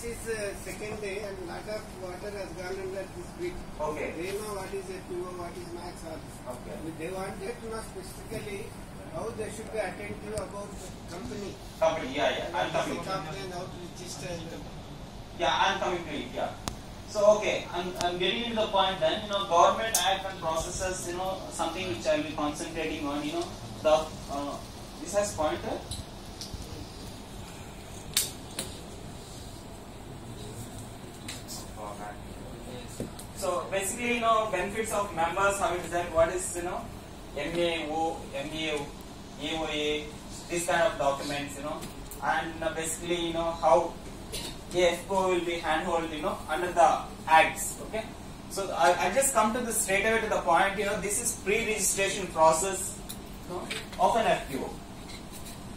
this is uh, second day and lot of water has gone under this bridge. Okay. They know what is FPO, what is max all. Okay. They wanted to know specifically how they should be attentive about the company. Company, yeah, yeah. I'm How to coming. and how to register Yeah, I'm coming to it. Yeah. So okay, I'm, I'm getting into the point then. You know, government act and processes. You know, something which I'll be concentrating on. You know, the uh, this has pointer. So basically, you know, benefits of members, how it is that, what is, you know, MAO, MAO, AOA, this kind of documents, you know, and uh, basically, you know, how AFCO will be handled, you know, under the acts, okay. So I, I just come to the straight away to the point, you know, this is pre-registration process you know, of an FPO,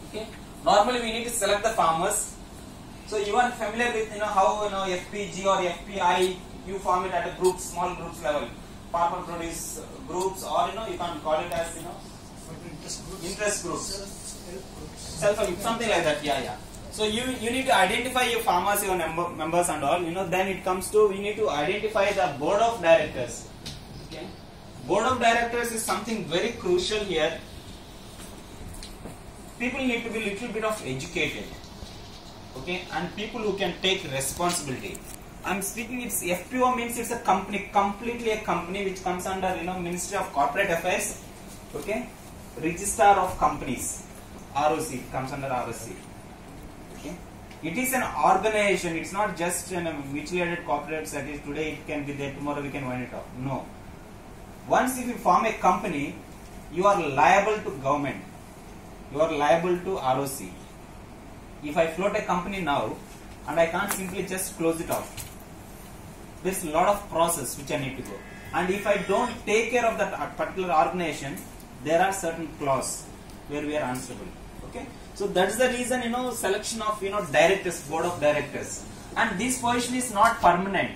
okay. Normally we need to select the farmers, so you are familiar with you know how you know FPG or FPI you form it at a group, small groups level, farmer produce uh, groups, or you know you can call it as you know interest groups, self something like that. Yeah, yeah. So you you need to identify your farmers, your member, members, and all. You know then it comes to we need to identify the board of directors. Okay, board of directors is something very crucial here. People need to be little bit of educated okay and people who can take responsibility i'm speaking it's fpo means it's a company completely a company which comes under you know ministry of corporate affairs okay? Register of companies roc comes under roc okay? It is an organization it's not just a mutually aided corporates that is today it can be there tomorrow we can wind it off no. Once if you form a company you are liable to government. You are liable to roc if I float a company now and I can't simply just close it off, there's a lot of process which I need to go. And if I don't take care of that particular organization, there are certain clause where we are answerable. Okay, so that's the reason you know selection of you know directors, board of directors, and this position is not permanent.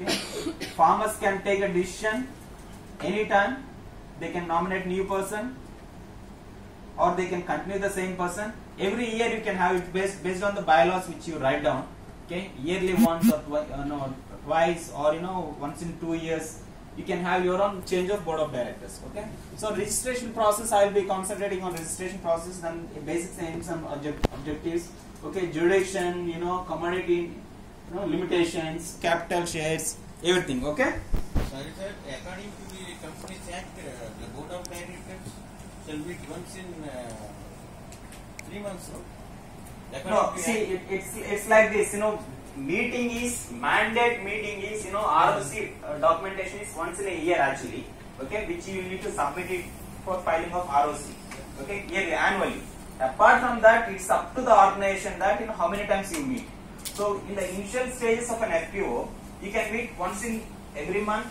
Okay? Farmers can take a decision anytime. They can nominate new person, or they can continue the same person every year you can have it based based on the bylaws which you write down okay yearly once or twi- uh, no, twice or you know once in two years you can have your own change of board of directors okay so registration process i will be concentrating on registration process then basic aims and object, objectives okay jurisdiction you know commodity you know limitations capital shares everything okay Sorry, sir. According to the Companies Act, uh, the board of directors shall meet once in uh, three months, no? No, see, it, it's it's like this. You know, meeting is mandate. Meeting is you know ROC uh, documentation is once in a year actually. Okay, which you need to submit it for filing of ROC. Okay, yearly, annually. Apart from that, it's up to the organization that you know how many times you meet. So in the initial stages of an FPO, you can meet once in every month,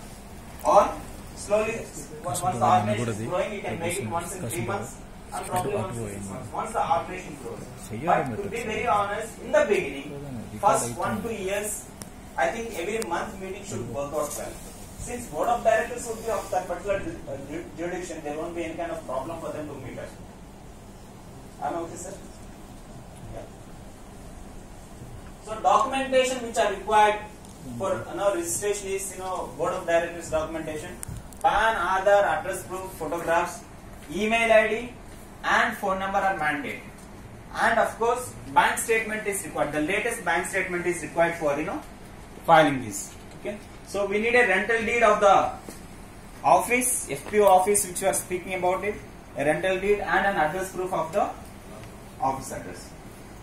or slowly once once the organization is growing, you can make it once in three months. And probably once in six months, once the operation grows. But to be very honest, in the beginning, first one two years, I think every month meeting should work out well. Since board of directors would be of that particular uh, ju- jurisdiction, there won't be any kind of problem for them to meet us. Am I okay, sir? Yeah. So documentation which are required for you know registration is you know board of directors documentation, PAN, Aadhaar, address proof, photographs, email ID, and phone number are mandate. And of course, bank statement is required. The latest bank statement is required for you know filing this. Okay. So we need a rental deed of the office, FPO office, which we are speaking about it, a rental deed and an address proof of the office address.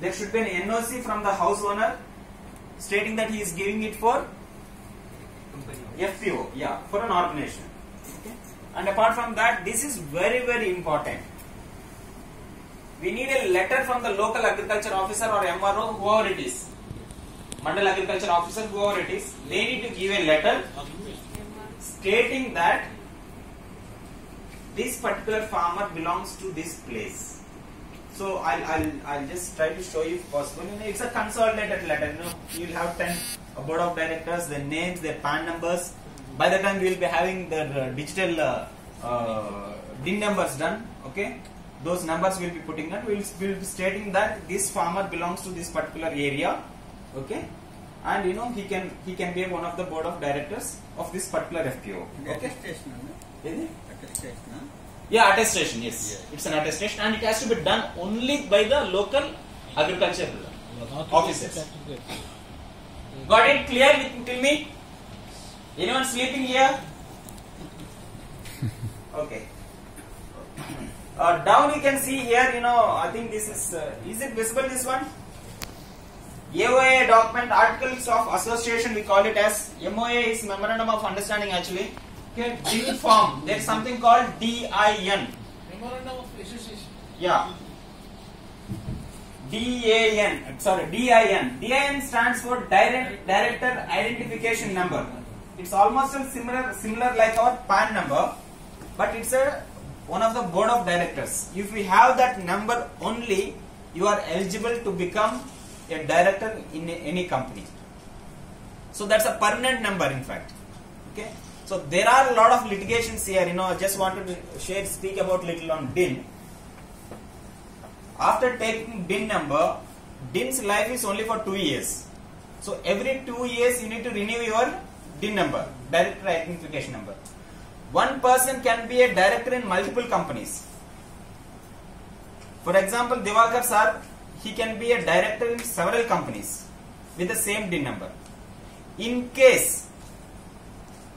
There should be an NOC from the house owner stating that he is giving it for FPO, yeah, for an organization. Okay. And apart from that, this is very very important. We need a letter from the local agriculture officer or MRO, whoever it is. Mandal agriculture officer, whoever it is, they need to give a letter stating that this particular farmer belongs to this place. So I'll, I'll, I'll just try to show you if possible. You know, it's a consolidated letter. You know, you'll have 10 board of directors, their names, their PAN numbers. By the time we'll be having their uh, digital uh, uh, DIN numbers done, okay? Those numbers we'll be putting on. We'll, we'll be stating that this farmer belongs to this particular area Okay, and you know he can he can be one of the board of directors of this particular FPO. Okay. Attestation, no? Is it? Attestation, no? Yeah, attestation. Yes, Yeah. it's an attestation, and it has to be done only by the local agriculture officers. Got it clear with- till me? Anyone sleeping here? Okay. Uh, down you can see here, you know, I think this is, uh, is it visible this one? AOA document, articles of association, we call it as, MOA is memorandum of understanding actually. Okay, DIN form, there is something called DIN. Memorandum of Association. Yeah. DAN, sorry, DIN. DIN stands for Direct Director Identification Number. It's almost a similar, similar like our PAN number, but it's a one of the board of directors. If we have that number only, you are eligible to become a director in any company. So that's a permanent number, in fact. Okay. So there are a lot of litigations here. You know, I just wanted to share, speak about little on DIN. After taking DIN number, DIN's life is only for two years. So every two years you need to renew your DIN number, director identification number. One person can be a director in multiple companies. For example, Divakar sir, he can be a director in several companies with the same DIN number. In case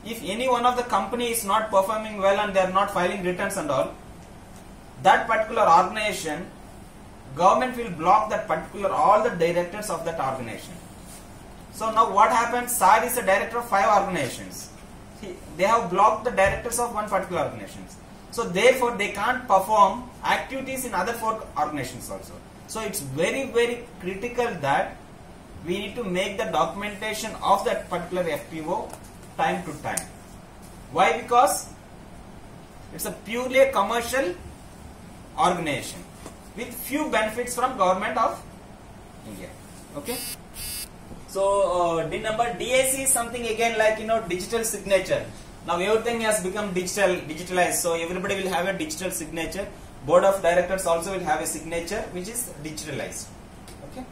if any one of the company is not performing well and they are not filing returns and all, that particular organization, government will block that particular all the directors of that organization. So now what happens? SAR is a director of five organizations. He, they have blocked the directors of one particular organization. So therefore they can't perform activities in other four organizations also. So it's very very critical that we need to make the documentation of that particular FPO time to time. Why? Because it's a purely a commercial organization with few benefits from government of India. Okay. So uh, number DSC is something again like you know digital signature. Now everything has become digital, digitalized. So everybody will have a digital signature. Board of directors also will have a signature which is digitalized. Okay.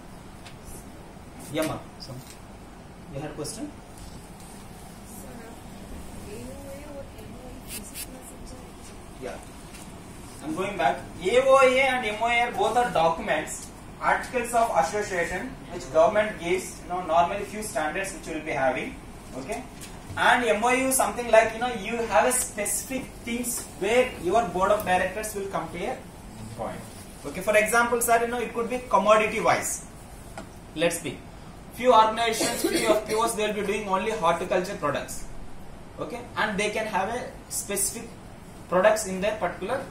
Yama. So, you had a question? Yeah. I'm going back. AOA and MOA both are documents, articles of association, which government gives, you know, normally few standards which you will be having. Okay. And MOU something like, you know, you have a specific things where your board of directors will a point. Okay. For example, sir, you know, it could be commodity wise. Let's speak. Few organizations, few FPOs, they will be doing only horticulture products. Okay. And they can have a specific products in their particular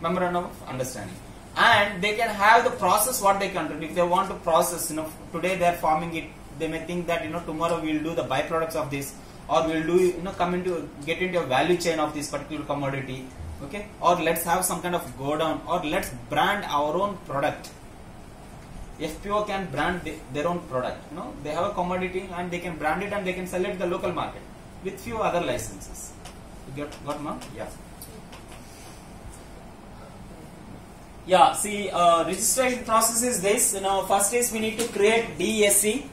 memorandum of understanding and they can have the process what they can do. If they want to process you know today they are farming it they may think that you know tomorrow we will do the byproducts of this or we will do you know come into get into a value chain of this particular commodity okay? Or let's have some kind of godown or let's brand our own product. FPO can brand the- their own product you know? They have a commodity and they can brand it and they can sell it the local market with few other licenses. You got got ma'am? Yeah Yeah, see, uh, registration process is this. You know, first is we need to create DSC,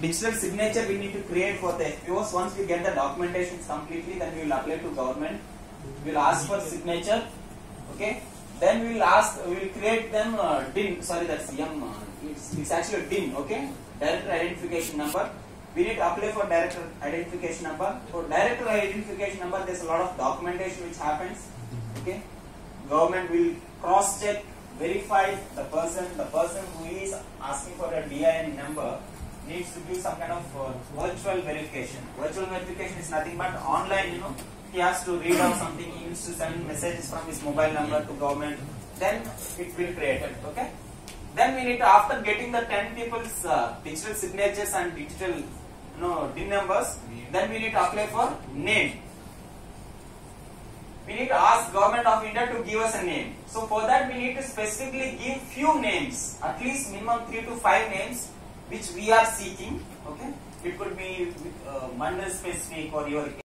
digital signature. We need to create for the FPOs. Once we get the documentation completely, then we will apply to government. We will ask for signature. Okay. Then we will ask. We will create them uh, DIN. Sorry, that's M. Uh, it's, it's actually a DIN. Okay. Director identification number. We need to apply for director identification number. For director identification number, there's a lot of documentation which happens. Okay government will cross check verify the person. The person who is asking for a din number needs to do some kind of uh, virtual verification. Virtual verification is nothing but online you know. He has to read out something he needs to send messages from his mobile number to government. Then it will create it okay? Then we need to after getting the 10 people's uh, digital signatures and digital you know din numbers then we need to apply for name we need to ask government of India to give us a name. So for that we need to specifically give few names, at least minimum three to five names, which we are seeking. Okay, it could be uh, mandal specific or your